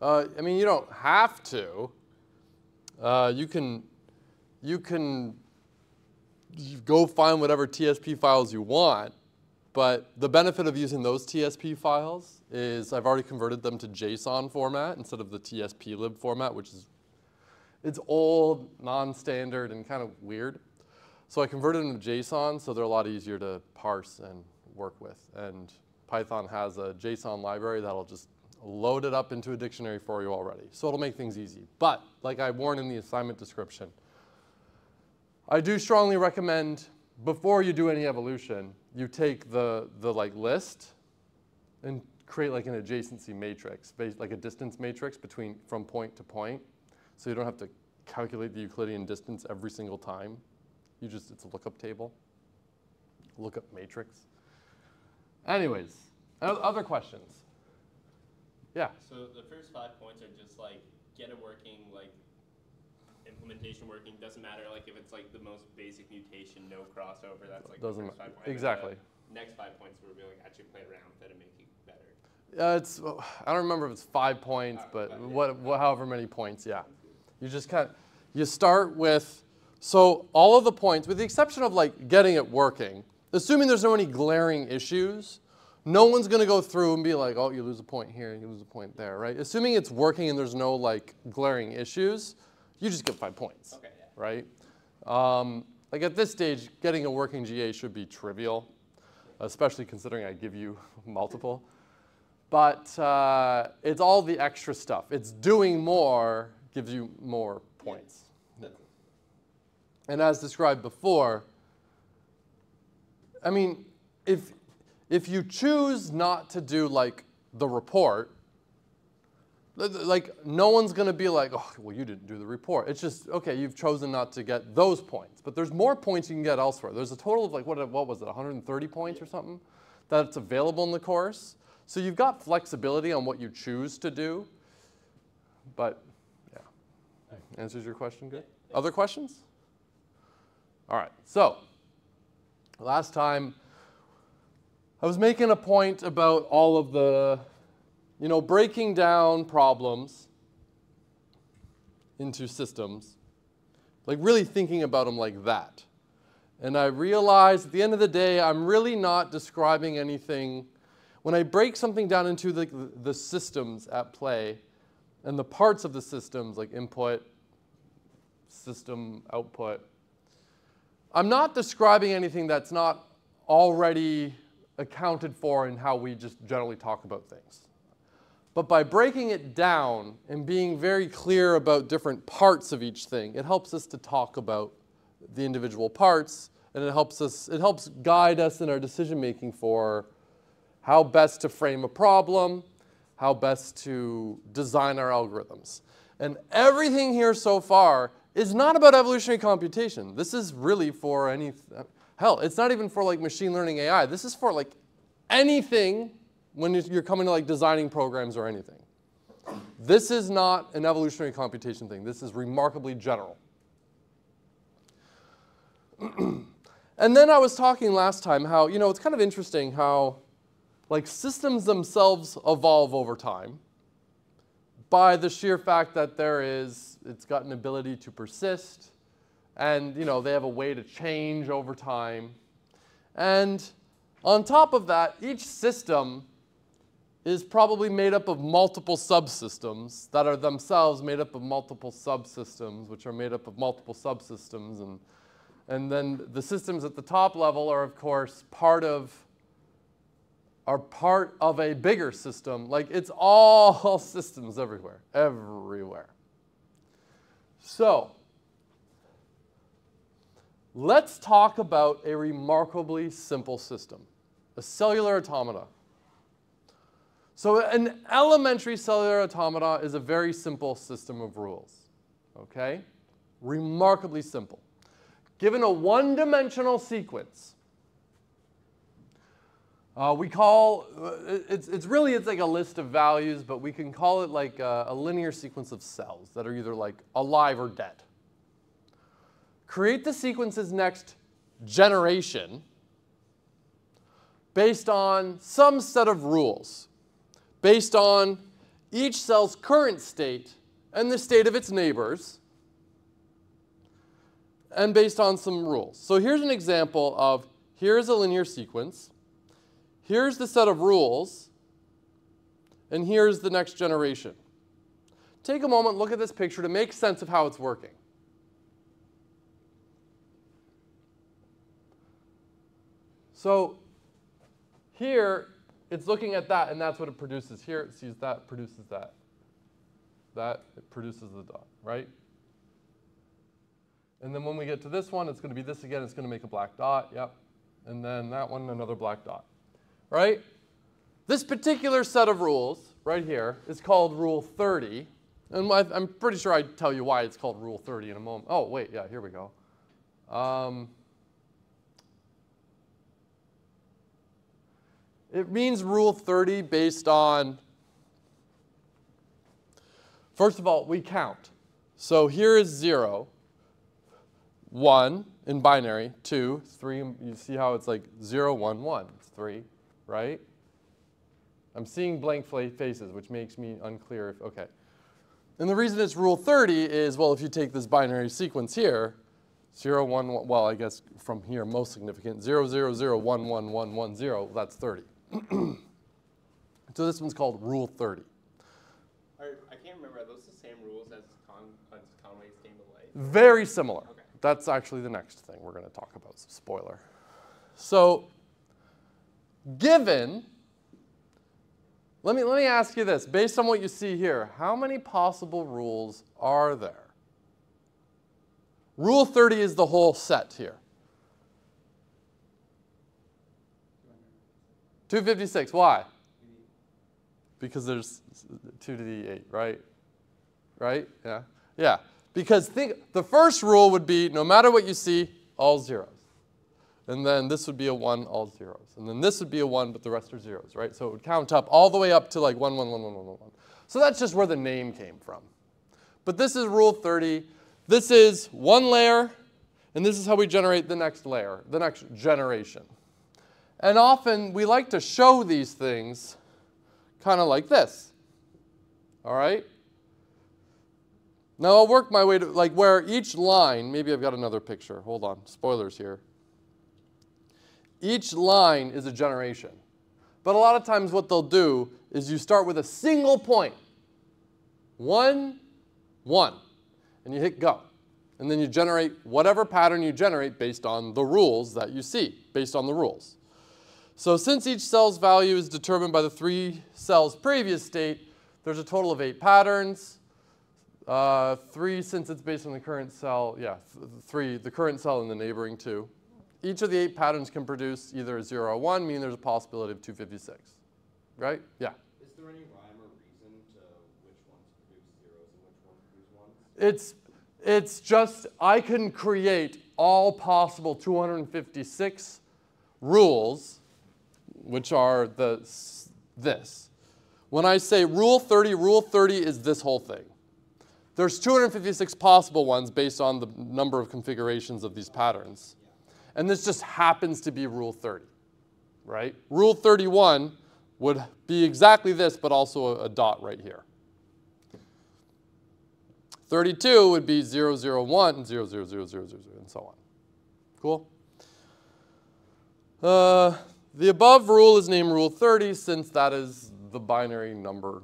Uh, I mean, you don't have to. Uh, you can, you can go find whatever TSP files you want, but the benefit of using those TSP files is I've already converted them to JSON format instead of the TSP-lib format, which is it's old, non-standard, and kind of weird. So I converted them to JSON, so they're a lot easier to parse and work with. And Python has a JSON library that'll just load it up into a dictionary for you already. So it'll make things easy. But like I warned in the assignment description, I do strongly recommend before you do any evolution, you take the, the like list and create like an adjacency matrix, like a distance matrix between from point to point. So you don't have to calculate the Euclidean distance every single time. You just, it's a lookup table, lookup matrix. Anyways, other questions? Yeah. So the first five points are just like get it working, like implementation working. Doesn't matter like if it's like the most basic mutation, no crossover. That's like doesn't the five points. exactly. next five points where we like actually play around with it and make it better. Uh, it's well, I don't remember if it's five points, but what, what however many points, yeah. You just kind of you start with so all of the points, with the exception of like getting it working, assuming there's no any glaring issues, no one's going to go through and be like, oh, you lose a point here, you lose a point there, right? Assuming it's working and there's no like glaring issues, you just get five points, okay, yeah. right? Um, like at this stage, getting a working GA should be trivial, especially considering I give you multiple. But uh, it's all the extra stuff. It's doing more gives you more points. Yeah. And as described before, I mean, if if you choose not to do like the report, like no one's going to be like, oh, well, you didn't do the report. It's just, okay, you've chosen not to get those points. But there's more points you can get elsewhere. There's a total of like, what, what was it, 130 points or something that's available in the course. So you've got flexibility on what you choose to do. But yeah, answers your question good? Other questions? All right, so last time I was making a point about all of the, you know, breaking down problems into systems, like really thinking about them like that. And I realized at the end of the day, I'm really not describing anything. When I break something down into the, the systems at play and the parts of the systems, like input, system, output, I'm not describing anything that's not already accounted for in how we just generally talk about things. But by breaking it down and being very clear about different parts of each thing, it helps us to talk about the individual parts and it helps us it helps guide us in our decision making for how best to frame a problem, how best to design our algorithms. And everything here so far is not about evolutionary computation. This is really for any Hell, it's not even for like machine learning AI. This is for like anything when you're coming to like designing programs or anything. This is not an evolutionary computation thing. This is remarkably general. and then I was talking last time how, you know, it's kind of interesting how like systems themselves evolve over time by the sheer fact that there is, it's got an ability to persist, and you know, they have a way to change over time. And on top of that, each system is probably made up of multiple subsystems that are themselves made up of multiple subsystems, which are made up of multiple subsystems. And, and then the systems at the top level are, of course, part of are part of a bigger system. Like it's all systems everywhere, everywhere. So Let's talk about a remarkably simple system, a cellular automata. So an elementary cellular automata is a very simple system of rules, okay? Remarkably simple. Given a one-dimensional sequence, uh, we call, uh, it's, it's really, it's like a list of values, but we can call it like a, a linear sequence of cells that are either like alive or dead create the sequence's next generation based on some set of rules, based on each cell's current state and the state of its neighbors, and based on some rules. So here's an example of here's a linear sequence, here's the set of rules, and here's the next generation. Take a moment, look at this picture to make sense of how it's working. So here, it's looking at that, and that's what it produces. Here, it sees that, produces that. That, it produces the dot, right? And then when we get to this one, it's going to be this again. It's going to make a black dot, yep. And then that one, another black dot, right? This particular set of rules right here is called Rule 30. And I'm pretty sure I'd tell you why it's called Rule 30 in a moment. Oh, wait, yeah, here we go. Um, It means Rule 30 based on, first of all, we count. So here is 0, 1 in binary, 2, 3. You see how it's like 0, 1, 1. It's 3, right? I'm seeing blank faces, which makes me unclear if, OK. And the reason it's Rule 30 is, well, if you take this binary sequence here, 0, 1, 1 well, I guess from here most significant, 0, 0, 0, 1, 1, 1, 1, 0, that's 30. so this one's called Rule 30. Are, I can't remember. Are those the same rules as, Con, as Conway's Game of Life? Very similar. Okay. That's actually the next thing we're going to talk about. So spoiler. So, given, let me, let me ask you this. Based on what you see here, how many possible rules are there? Rule 30 is the whole set here. 256, why? Because there's 2 to the 8, right? Right? Yeah. Yeah. Because think the first rule would be no matter what you see, all zeros. And then this would be a 1, all zeros. And then this would be a 1, but the rest are zeros, right? So it would count up all the way up to like 1, 1, 1, 1, 1, 1, 1. So that's just where the name came from. But this is rule 30. This is one layer, and this is how we generate the next layer, the next generation. And often we like to show these things kind of like this. All right? Now I'll work my way to like where each line, maybe I've got another picture. Hold on, spoilers here. Each line is a generation. But a lot of times what they'll do is you start with a single point. One, one. And you hit go. And then you generate whatever pattern you generate based on the rules that you see, based on the rules. So since each cell's value is determined by the three cells' previous state, there's a total of eight patterns. Uh, three since it's based on the current cell, yeah, th three, the current cell and the neighboring two. Each of the eight patterns can produce either a 0 or 1, meaning there's a possibility of 256. Right? Yeah. Is there any rhyme or reason to which ones produce zeros and which ones produce ones? It's, it's just I can create all possible 256 rules which are the, this. When I say rule 30, rule 30 is this whole thing. There's 256 possible ones based on the number of configurations of these patterns. And this just happens to be rule 30, right? Rule 31 would be exactly this, but also a, a dot right here. 32 would be 0, 0, 1, 0, 0, 0, 0, 0, 0, and so on. Cool? Uh, the above rule is named Rule 30 since that is the binary number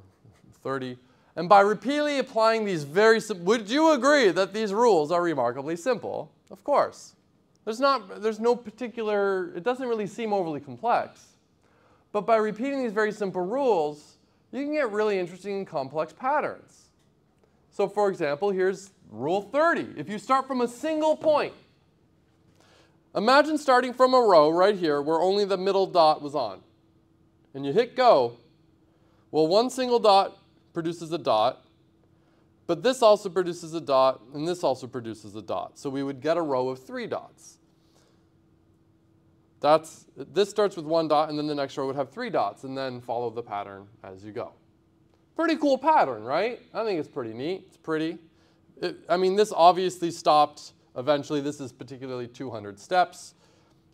30. And by repeatedly applying these very simple, would you agree that these rules are remarkably simple? Of course. There's, not, there's no particular, it doesn't really seem overly complex. But by repeating these very simple rules, you can get really interesting and complex patterns. So for example, here's rule 30. If you start from a single point, Imagine starting from a row right here where only the middle dot was on. And you hit go. Well, one single dot produces a dot, but this also produces a dot, and this also produces a dot. So we would get a row of three dots. That's, this starts with one dot, and then the next row would have three dots, and then follow the pattern as you go. Pretty cool pattern, right? I think it's pretty neat. It's pretty. It, I mean, this obviously stopped Eventually, this is particularly 200 steps.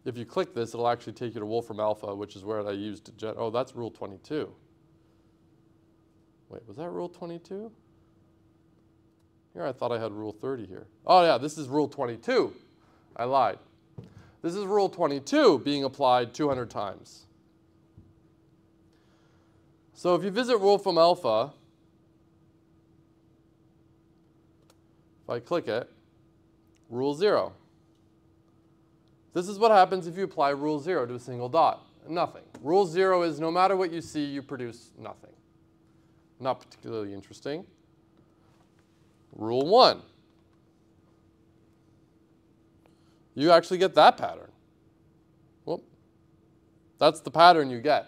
If you click this, it'll actually take you to Wolfram Alpha, which is where I used, to jet. oh, that's rule 22. Wait, was that rule 22? Here I thought I had rule 30 here. Oh yeah, this is rule 22. I lied. This is rule 22 being applied 200 times. So if you visit Wolfram Alpha, if I click it, rule 0. This is what happens if you apply rule 0 to a single dot. Nothing. Rule 0 is no matter what you see, you produce nothing. Not particularly interesting. Rule 1. You actually get that pattern. Well, that's the pattern you get.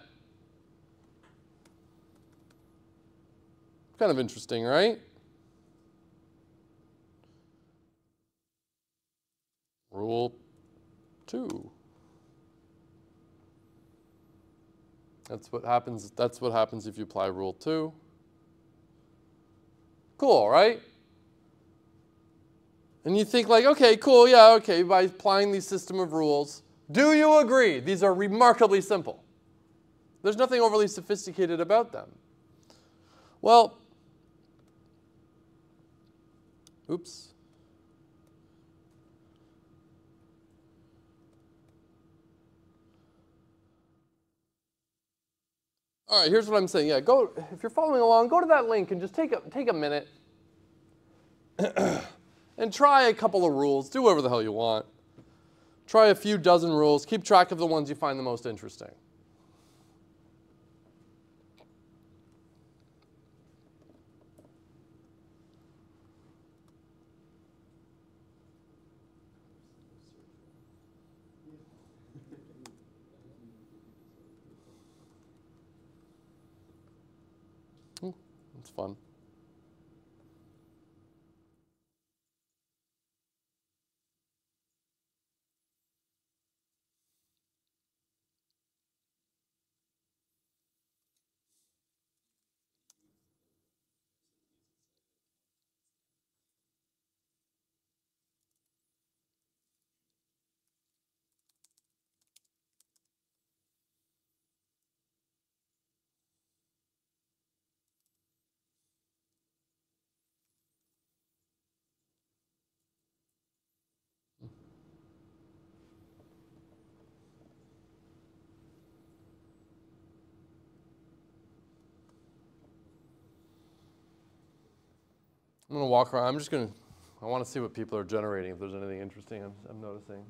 Kind of interesting, right? Rule 2. That's what happens that's what happens if you apply rule 2. Cool, right? And you think like, okay, cool, yeah, okay, by applying these system of rules, do you agree? These are remarkably simple. There's nothing overly sophisticated about them. Well, oops. All right, here's what I'm saying. Yeah, go if you're following along, go to that link and just take a take a minute and try a couple of rules. Do whatever the hell you want. Try a few dozen rules. Keep track of the ones you find the most interesting. It's fun. I'm going to walk around. I'm just going to, I want to see what people are generating, if there's anything interesting I'm, I'm noticing.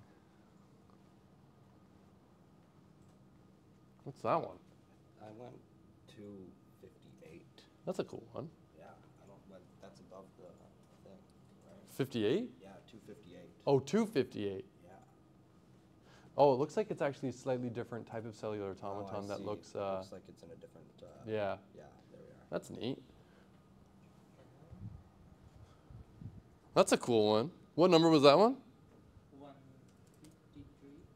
What's that one? I went to fifty-eight. That's a cool one. Yeah, I don't, but that's above the thing, right? 58? Yeah, two fifty-eight. Oh, 258. Yeah. Oh, it looks like it's actually a slightly different type of cellular Oh, automaton that see. looks, It uh, Looks like it's in a different, uh, yeah, yeah, there we are. that's neat. That's a cool one. What number was that one?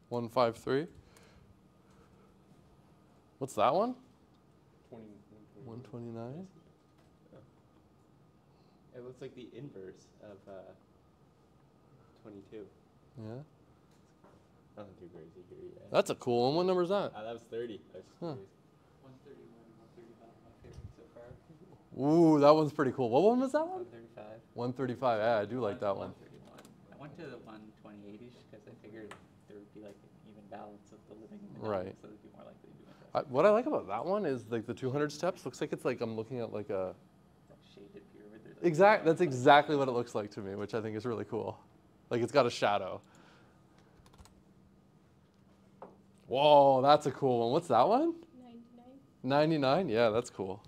One fifty-three. What's that one? Twenty. 129? It looks like the inverse of uh, twenty-two. Yeah. Nothing too crazy here yet. That's a cool one. What number is that? Uh, that was thirty. I was just Huh. curious. One thirty-one, one thirty-five, my favorite so far. Ooh, that one's pretty cool. What one was that one? One thirty-five. 135. Yeah, I do like that one. One thirty-one. I went to the one twenty-eight-ish because I figured there would be like an even balance of the living and the dying, Right. so they'd be more likely to be interested. I, what I like about that one is like the 200 steps looks like it's like I'm looking at like a That shaded pyramid. there's, like, exact. That's exactly what it looks like to me, which I think is really cool. Like it's got a shadow. Whoa, that's a cool one. What's that one? 99. 99? Yeah, that's cool.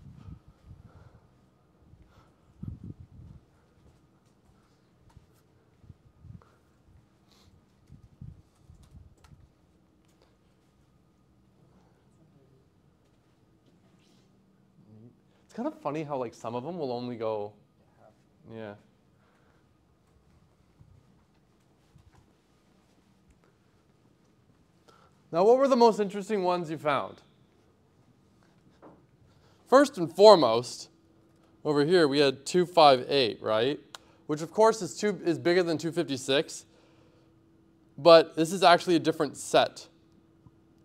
It's kind of funny how like some of them will only go, yeah. Now, what were the most interesting ones you found? First and foremost, over here we had 258, right? Which of course is, two, is bigger than 256, but this is actually a different set.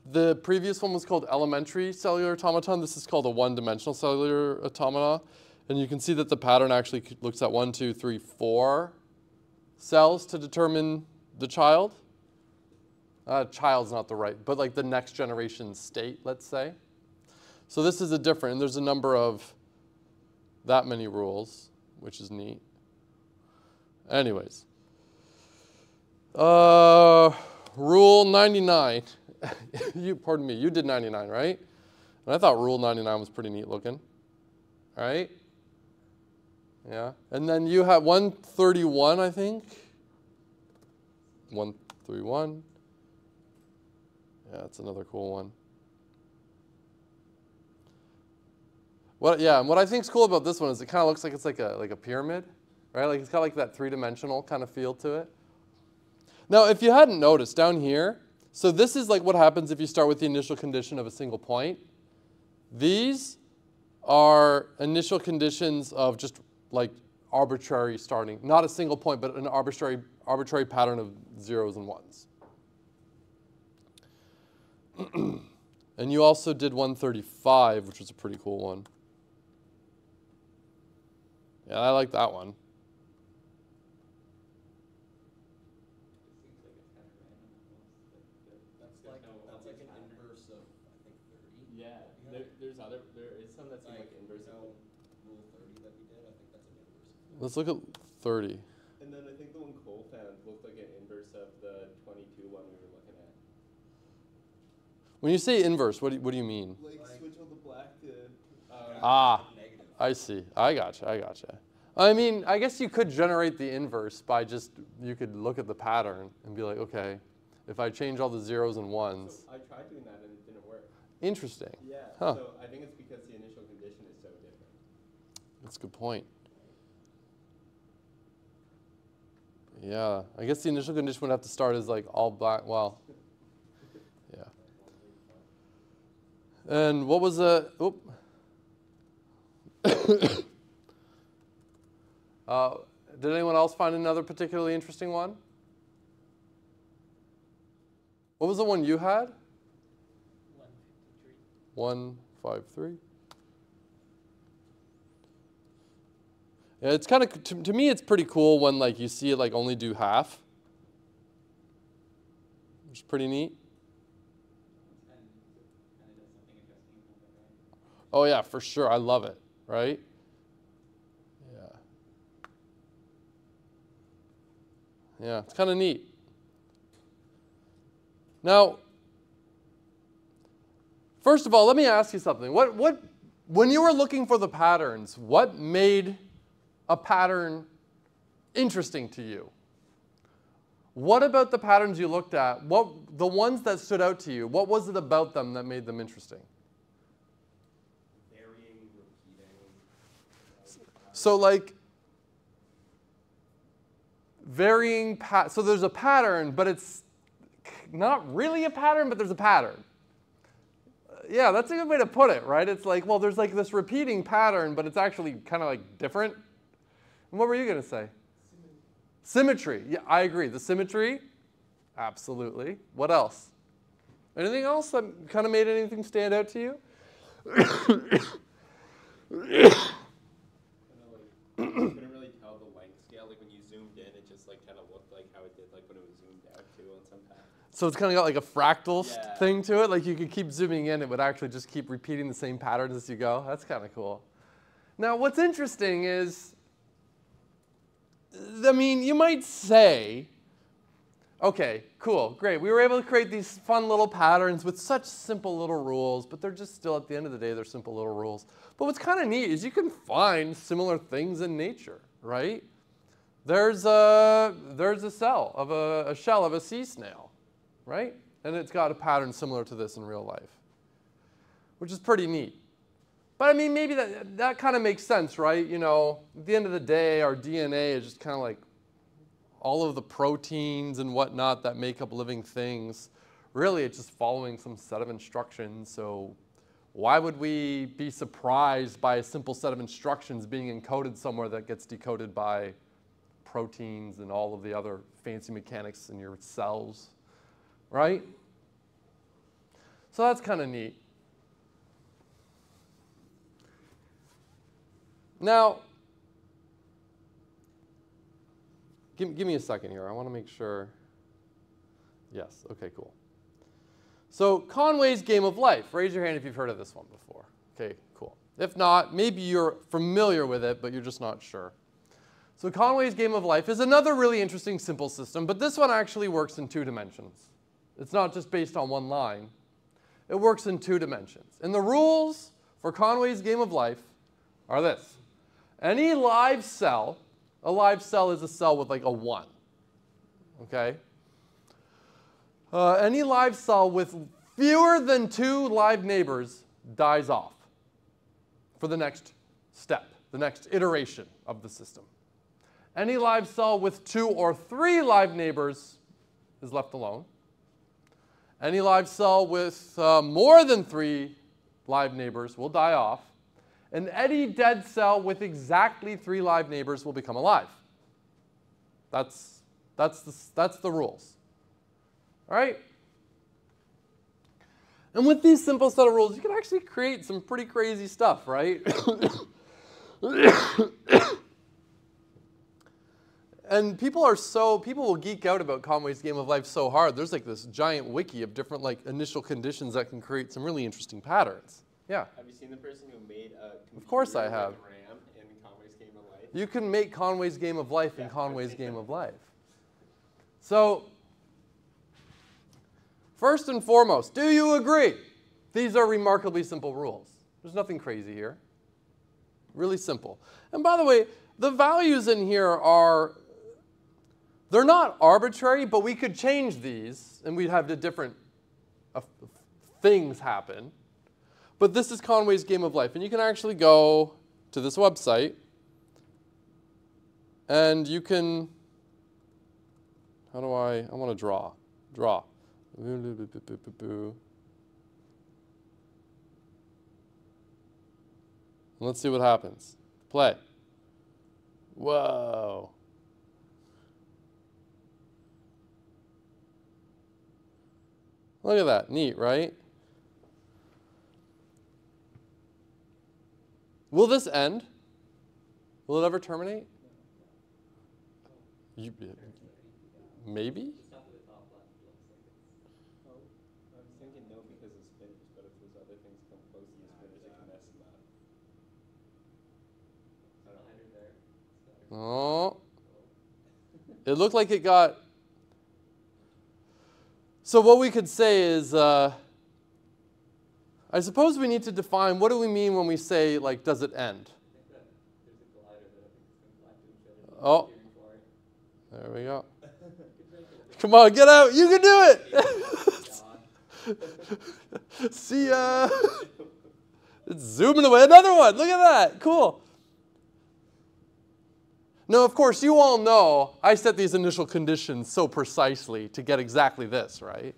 The previous one was called elementary cellular automaton. This is called a one-dimensional cellular automata. And you can see that the pattern actually looks at one, two, three, four cells to determine the child. Uh, child's not the right, but like the next generation state, let's say. So this is a different, and there's a number of that many rules, which is neat. Anyways, uh, rule 99. you, pardon me, you did 99, right? And I thought rule 99 was pretty neat looking, right? Yeah. And then you have 131, I think. 131. Yeah, that's another cool one. What, yeah, and what I think is cool about this one is it kind of looks like it's like a, like a pyramid, right? Like it's got like that three-dimensional kind of feel to it. Now, if you hadn't noticed down here, so this is like what happens if you start with the initial condition of a single point. These are initial conditions of just like arbitrary starting, not a single point, but an arbitrary, arbitrary pattern of zeros and ones. and you also did 135, which was a pretty cool one. Yeah, I like that one. That's like, that's like an inverse of, I think, thirty. Yeah, there, there's other, there is some that's like, inverse you of know, Rule thirty that we did, I think that's an inverse. of Let's look at 30. And then I think the one Cole found looked like an inverse of the 22 one we were looking at. When you say inverse, what do you, what do you mean? Like, Like- switch all the black to. Um, Ah, Negative. I see. I gotcha. I gotcha. I mean, I guess you could generate the inverse by just, you could look at the pattern and be like, okay, if I change all the zeros and ones, So I tried doing that and it didn't work. interesting. Yeah. Huh. So I think it's because the initial condition is so different. That's a good point. Yeah, I guess the initial condition would have to start as like all black. Well, yeah. And what was the? Oop. uh, did anyone else find another particularly interesting one? What was the one you had? 153. 153. It's kind of to, to me. It's pretty cool when like you see it like only do half, which is pretty neat. Oh yeah, for sure. I love it. Right? Yeah. Yeah, it's kind of neat. Now, first of all, let me ask you something. What what when you were looking for the patterns, what made a pattern interesting to you? What about the patterns you looked at? What the ones that stood out to you? What was it about them that made them interesting? Varying, repeating. So like varying pat so there's a pattern, but it's not really a pattern, but there's a pattern. Yeah, that's a good way to put it, right? It's like, well, there's like this repeating pattern, but it's actually kind of like different. And what were you going to say? Symmetry. Yeah, I agree. The symmetry, absolutely. What else? Anything else that kind of made anything stand out to you? Kind of like, couldn't really tell the length scale. Like when you zoomed in, it just like kind of looked like how it did like when it was zoomed out too on some pattern. So it's kind of got like a fractal Yeah. thing to it. Like you could keep zooming in, it would actually just keep repeating the same patterns as you go. That's kind of cool. Now, what's interesting is, I mean, you might say, okay, cool, great. We were able to create these fun little patterns with such simple little rules, but they're just still, at the end of the day, they're simple little rules. But what's kind of neat is you can find similar things in nature, right? There's a, there's a cell of a, a shell of a sea snail, right? And it's got a pattern similar to this in real life, which is pretty neat. But I mean, maybe that, that kind of makes sense, right? You know, at the end of the day, our DNA is just kind of like all of the proteins and whatnot that make up living things. Really, it's just following some set of instructions. So, why would we be surprised by a simple set of instructions being encoded somewhere that gets decoded by proteins and all of the other fancy mechanics in your cells, right? So that's kind of neat. Now, give, give me a second here. I want to make sure. Yes, okay, cool. So, Conway's Game of Life. Raise your hand if you've heard of this one before. Okay, cool. If not, maybe you're familiar with it, but you're just not sure. So, Conway's Game of Life is another really interesting simple system, but this one actually works in two dimensions. It's not just based on one line, it works in two dimensions. And the rules for Conway's Game of Life are this any live cell, a live cell is a cell with like a 1. Okay? Uh, any live cell with fewer than two live neighbors dies off for the next step, the next iteration of the system. Any live cell with two or three live neighbors is left alone. Any live cell with uh, more than three live neighbors will die off. And any dead cell with exactly three live neighbors will become alive. That's, that's, the, that's the rules. All right? And with these simple set of rules, you can actually create some pretty crazy stuff, right? and people are so people will geek out about Conway's Game of Life so hard. There's like this giant wiki of different like initial conditions that can create some really interesting patterns. Yeah. Have you seen the person who made a computer Of course I have. RAM in Conway's Game of Life? You can make Conway's Game of Life in Conway's Game of Life. So, first and foremost, do you agree? These are remarkably simple rules. There's nothing crazy here. Really simple. And by the way, the values in here are, they're not arbitrary, but we could change these and we'd have the different uh, things happen. But this is Conway's Game of Life. And you can actually go to this website and you can, how do I, I want to draw. Draw. Let's see what happens. Play. Whoa. Look at that. Neat, right? Will this end? Will it ever terminate? You, maybe? Oh. It looked like it got. So, what we could say is uh, I suppose we need to define what do we mean when we say, like, does it end? Oh. There we go. Come on, get out. You can do it. See ya. It's zooming away. Another one. Look at that. Cool. Now, of course, you all know I set these initial conditions so precisely to get exactly this, right?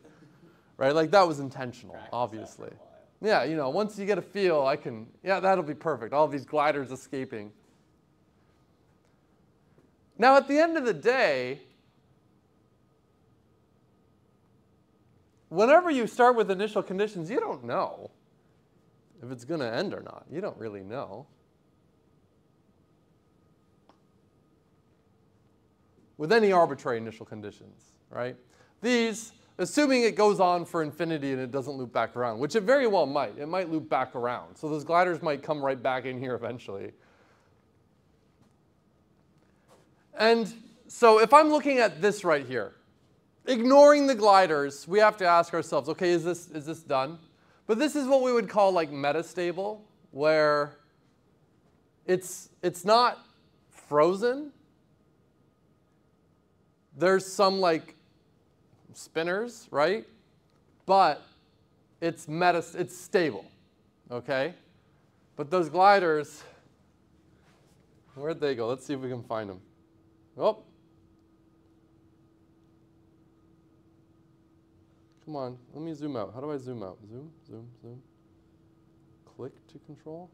Right? Like that was intentional, obviously. Yeah, you know, once you get a feel, I can, yeah, that'll be perfect. All these gliders escaping. Now, at the end of the day, whenever you start with initial conditions, you don't know if it's going to end or not. You don't really know. With any arbitrary initial conditions, right? These, assuming it goes on for infinity and it doesn't loop back around, which it very well might. It might loop back around. So those gliders might come right back in here eventually. And so if I'm looking at this right here, ignoring the gliders, we have to ask ourselves, okay, is this, is this done? But this is what we would call like metastable, where it's, it's not frozen. There's some like spinners, right? But it's meta, it's stable, okay? But those gliders, where'd they go? Let's see if we can find them. Oh. Come on, let me zoom out. How do I zoom out? Zoom, zoom, zoom. Click to control.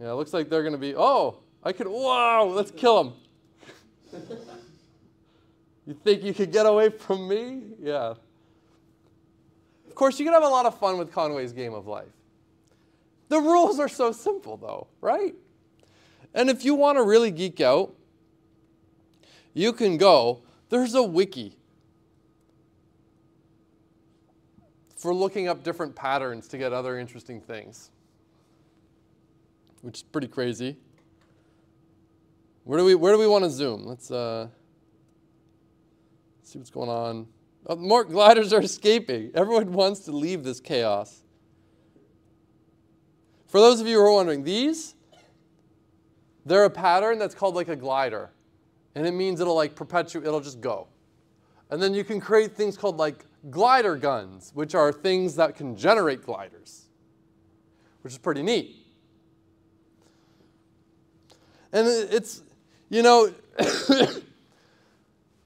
Yeah, it looks like they're going to be. Oh, I could. Whoa, let's kill them. you think you could get away from me? Yeah. Of course, you can have a lot of fun with Conway's Game of Life. The rules are so simple, though, right? And if you want to really geek out, you can go, there's a wiki for looking up different patterns to get other interesting things, which is pretty crazy. Where do we, where do we want to zoom? Let's uh, see what's going on. Oh, more gliders are escaping. Everyone wants to leave this chaos. For those of you who are wondering, these, they're a pattern that's called like a glider. And it means it'll like perpetuate, it'll just go. And then you can create things called like glider guns, which are things that can generate gliders, which is pretty neat. And it's, you know,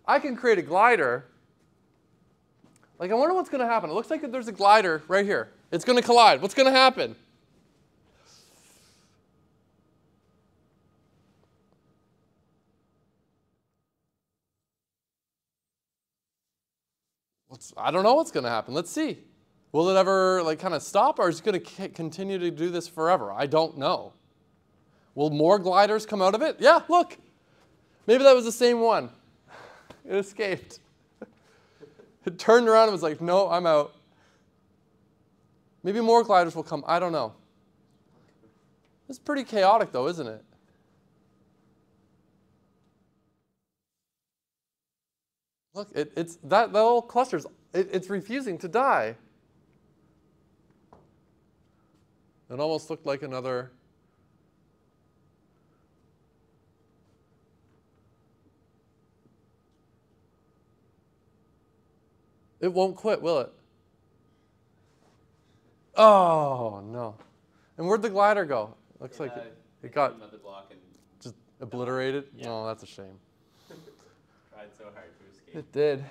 I can create a glider. Like, I wonder what's going to happen. It looks like there's a glider right here. It's going to collide. What's going to happen? What's, I don't know what's going to happen. Let's see. Will it ever like kind of stop or is it going to continue to do this forever? I don't know. Will more gliders come out of it? Yeah, look. Maybe that was the same one. It escaped. It turned around and was like, no, I'm out. Maybe more gliders will come. I don't know. It's pretty chaotic though, isn't it? Look, it, it's that, that little cluster's it, it's refusing to die. It almost looked like another It won't quit, will it? Oh, no. And where'd the glider go? Looks like it, it got another block and just obliterated. Yeah. Oh, that's a shame. tried so hard to escape. It did.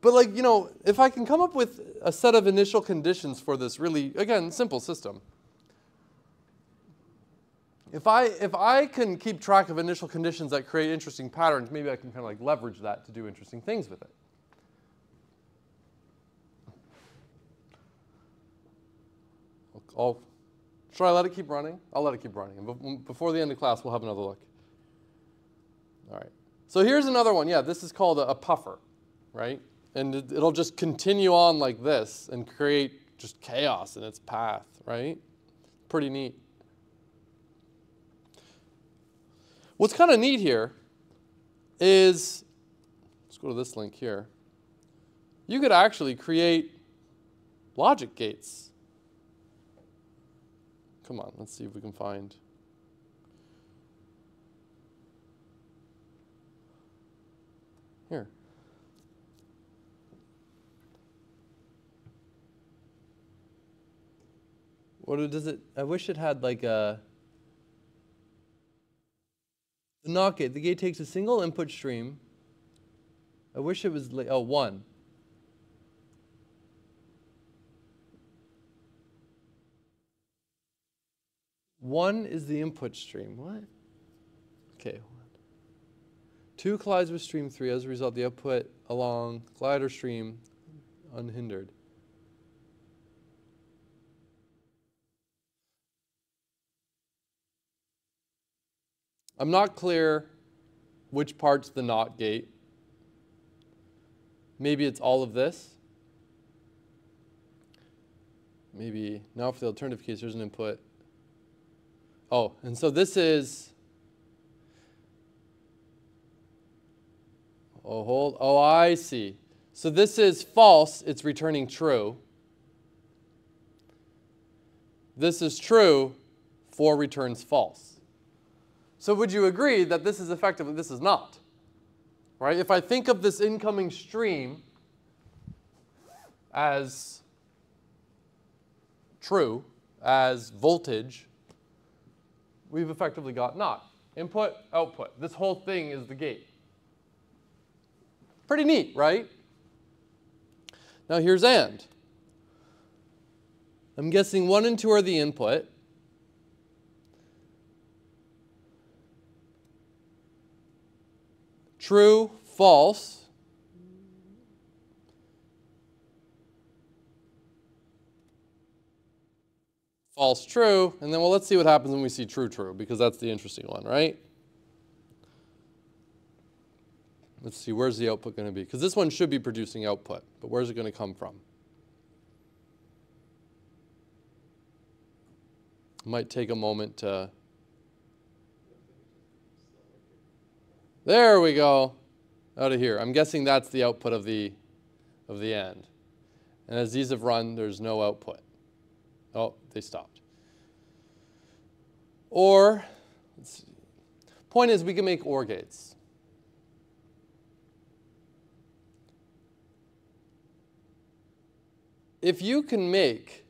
But like, you know, if I can come up with a set of initial conditions for this really, again, simple system. If I, if I can keep track of initial conditions that create interesting patterns, maybe I can kind of like leverage that to do interesting things with it. I'll, should I let it keep running? I'll let it keep running. Before the end of class, we'll have another look. All right. So here's another one. Yeah, this is called a, a puffer, right? And it, it'll just continue on like this and create just chaos in its path, right? Pretty neat. What's kind of neat here is, let's go to this link here. You could actually create logic gates. Come on, let's see if we can find. Here. What does it? I wish it had like a. The NOT gate. The gate takes a single input stream. I wish it was oh one. One is the input stream. What? Okay. Two collides with stream three. As a result, the output along glider stream unhindered. I'm not clear which part's the NOT gate. Maybe it's all of this. Maybe now for the alternative case, there's an input. Oh, and so this is, oh, hold, oh, I see. So this is false, it's returning true. This is true, 4 returns false. So would you agree that this is effectively, this is not? Right? If I think of this incoming stream as true, as voltage, we've effectively got not. Input, output. This whole thing is the gate. Pretty neat, right? Now here's AND. I'm guessing 1 and 2 are the input. true, false. False, true, and then well, let's see what happens when we see true, true, because that's the interesting one, right? Let's see, where's the output going to be? Because this one should be producing output, but where's it going to come from? Might take a moment to There we go. Out of here. I'm guessing that's the output of the of the end. And as these have run, there's no output. Oh, they stopped. Or, point is, we can make OR gates. If you can make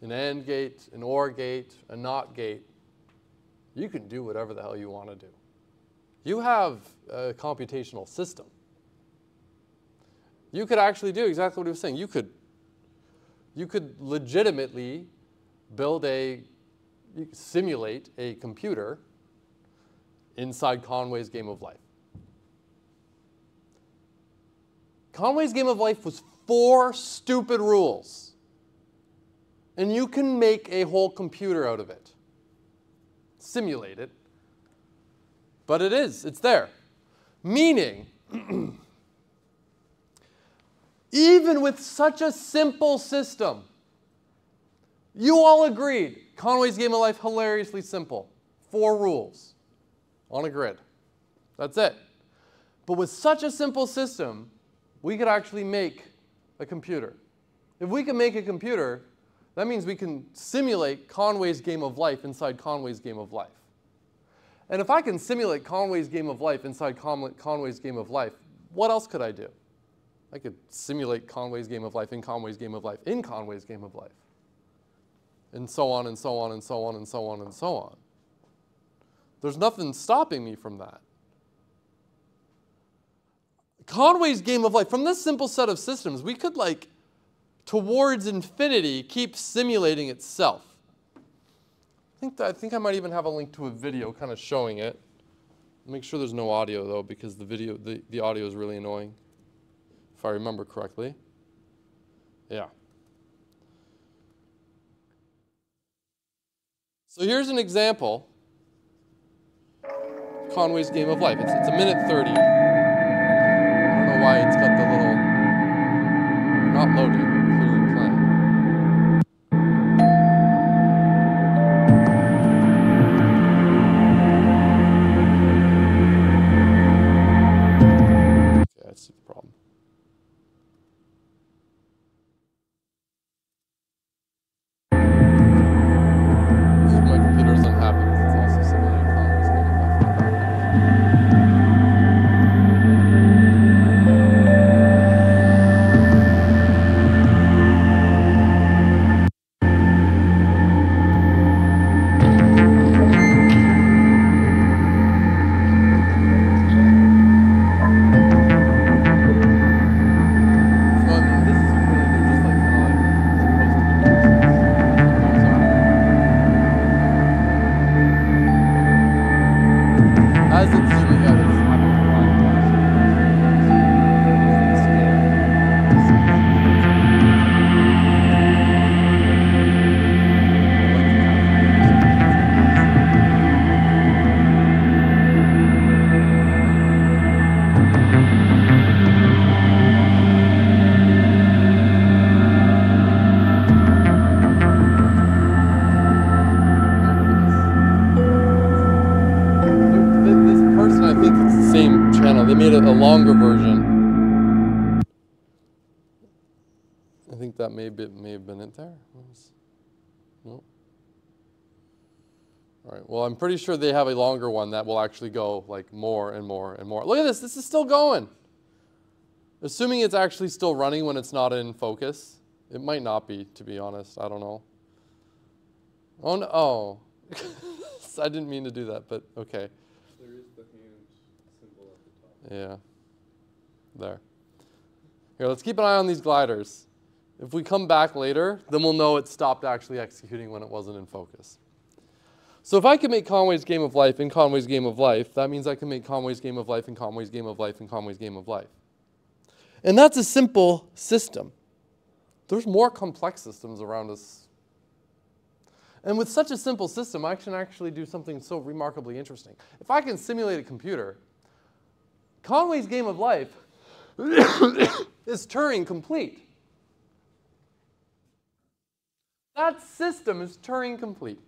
an AND gate, an OR gate, a NOT gate, you can do whatever the hell you want to do. You have a computational system. You could actually do exactly what he was saying. You could, you could legitimately build a, simulate a computer inside Conway's Game of Life. Conway's Game of Life was four stupid rules. And you can make a whole computer out of it. Simulate it. But it is, it's there. Meaning, even with such a simple system, you all agreed Conway's Game of Life hilariously simple. Four rules on a grid. That's it. But with such a simple system, we could actually make a computer. If we can make a computer, that means we can simulate Conway's game of life inside Conway's game of life. And if I can simulate Conway's game of life inside Conway's game of life, what else could I do? I could simulate Conway's game of life in Conway's game of life in Conway's game of life. And so on and so on and so on and so on and so on. There's nothing stopping me from that. Conway's game of life, from this simple set of systems, we could like, towards infinity, keep simulating itself. I think, that, I think I might even have a link to a video kind of showing it. Make sure there's no audio though, because the video, the, the audio is really annoying, if I remember correctly. Yeah. So here's an example. Conway's Game of Life. It's, it's a minute 30 I don't know why it's got the little, not loading. Pretty sure they have a longer one that will actually go like more and more and more. Look at this, this is still going. Assuming it's actually still running when it's not in focus. It might not be, to be honest. I don't know. Oh, no. Oh. I didn't mean to do that, but okay. There is the hand symbol at the top. Yeah. There. Here, let's keep an eye on these gliders. If we come back later, then we'll know it stopped actually executing when it wasn't in focus. So if I can make Conway's Game of Life in Conway's Game of Life, that means I can make Conway's Game of Life in Conway's Game of Life in Conway's Game of Life. And that's a simple system. There's more complex systems around us. And with such a simple system, I can actually do something so remarkably interesting. If I can simulate a computer, Conway's game of life is Turing complete. That system is Turing complete.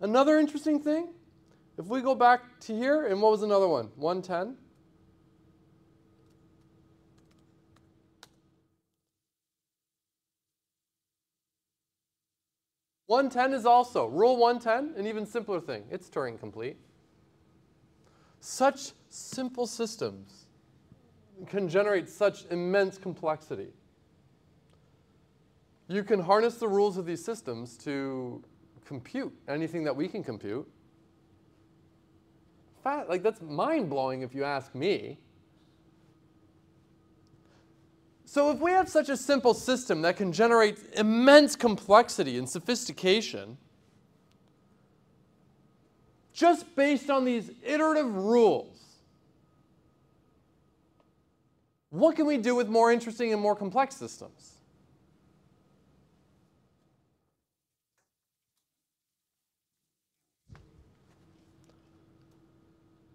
Another interesting thing, if we go back to here, and what was another one? 110? One ten is also rule one ten, an even simpler thing. It's Turing complete. Such simple systems can generate such immense complexity. You can harness the rules of these systems to compute anything that we can compute. Like that's mind blowing if you ask me. So if we have such a simple system that can generate immense complexity and sophistication, just based on these iterative rules, what can we do with more interesting and more complex systems?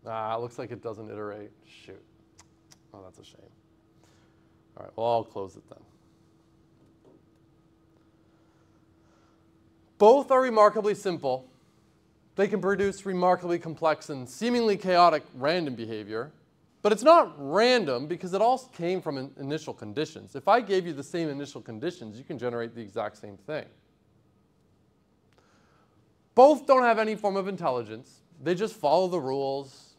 Ah, looks like it doesn't iterate. Shoot. Oh, that's a shame. All right, well, I'll close it then. Both are remarkably simple. They can produce remarkably complex and seemingly chaotic random behavior. But it's not random because it all came from in initial conditions. If I gave you the same initial conditions, you can generate the exact same thing. Both don't have any form of intelligence. They just follow the rules,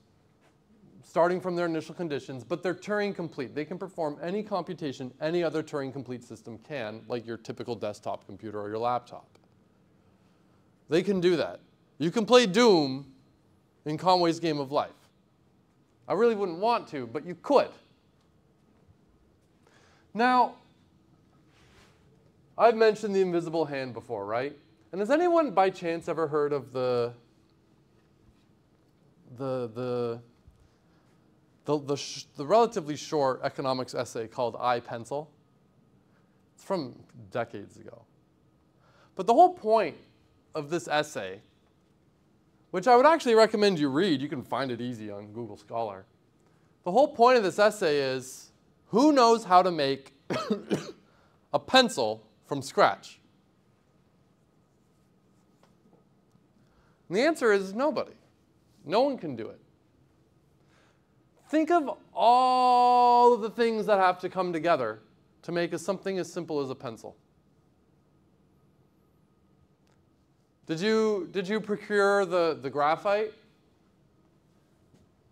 starting from their initial conditions, but they're Turing complete. They can perform any computation any other Turing complete system can, like your typical desktop computer or your laptop. They can do that. You can play Doom in Conway's Game of Life. I really wouldn't want to, but you could. Now, I've mentioned the invisible hand before, right? And has anyone by chance ever heard of the the the the, the, the relatively short economics essay called I Pencil. It's from decades ago. But the whole point of this essay, which I would actually recommend you read, you can find it easy on Google Scholar. The whole point of this essay is who knows how to make a pencil from scratch? And the answer is nobody. No one can do it. Think of all of the things that have to come together to make something as simple as a pencil. Did you, did you procure the, the graphite?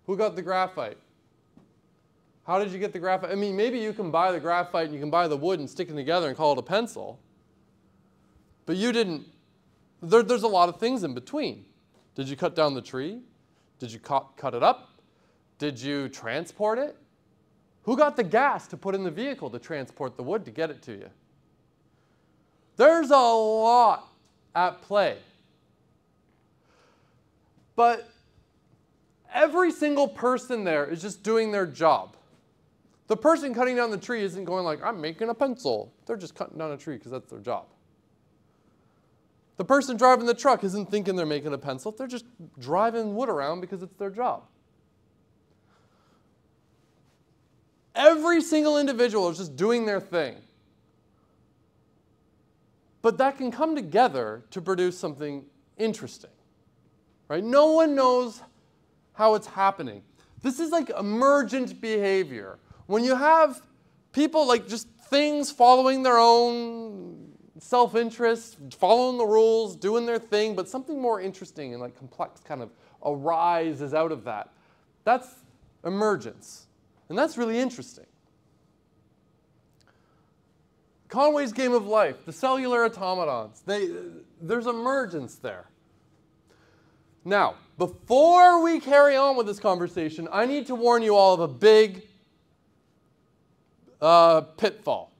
Who got the graphite? How did you get the graphite? I mean, maybe you can buy the graphite and you can buy the wood and stick them together and call it a pencil. But you didn't. There, there's a lot of things in between. Did you cut down the tree? Did you cut, cut it up? Did you transport it? Who got the gas to put in the vehicle to transport the wood to get it to you? There's a lot at play. But every single person there is just doing their job. The person cutting down the tree isn't going like, I'm making a pencil. They're just cutting down a tree because that's their job. The person driving the truck isn't thinking they're making a pencil. They're just driving wood around because it's their job. Every single individual is just doing their thing. But that can come together to produce something interesting. Right? No one knows how it's happening. This is like emergent behavior. When you have people like just things following their own self-interest, following the rules, doing their thing, but something more interesting and like complex kind of arises out of that. That's emergence. And that's really interesting. Conway's Game of Life, the cellular automatons, they, there's emergence there. Now, before we carry on with this conversation, I need to warn you all of a big uh, pitfall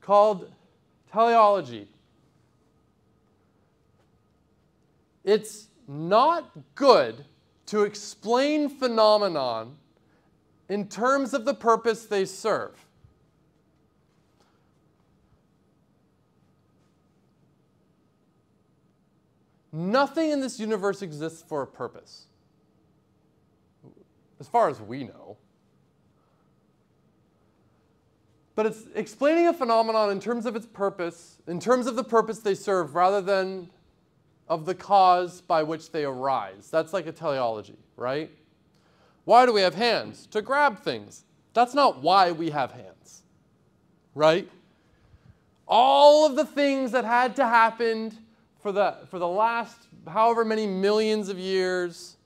called teleology. It's not good to explain phenomenon in terms of the purpose they serve. Nothing in this universe exists for a purpose, as far as we know. But it's explaining a phenomenon in terms of its purpose, in terms of the purpose they serve, rather than of the cause by which they arise. That's like a teleology, right? Why do we have hands? To grab things. That's not why we have hands, right? All of the things that had to happen for the, for the last however many millions of years,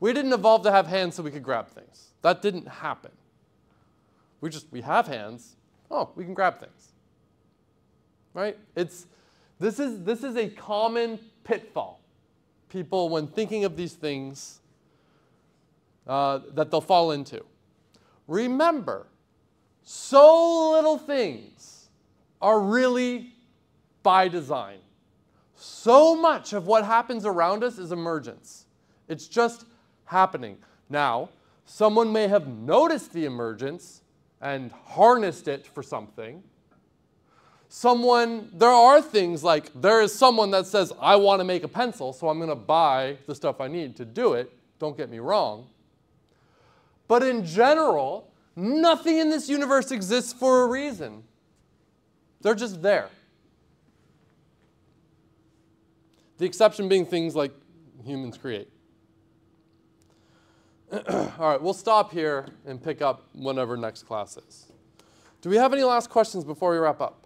we didn't evolve to have hands so we could grab things. That didn't happen. We just, we have hands. Oh, we can grab things. Right? It's, this is, this is a common pitfall. People, when thinking of these things, uh, that they'll fall into. Remember, so little things are really by design. So much of what happens around us is emergence. It's just happening. Now, someone may have noticed the emergence and harnessed it for something. Someone, there are things like there is someone that says, I want to make a pencil, so I'm going to buy the stuff I need to do it. Don't get me wrong. But in general, nothing in this universe exists for a reason. They're just there. The exception being things like humans create. All right, we'll stop here and pick up whenever next class is. Do we have any last questions before we wrap up?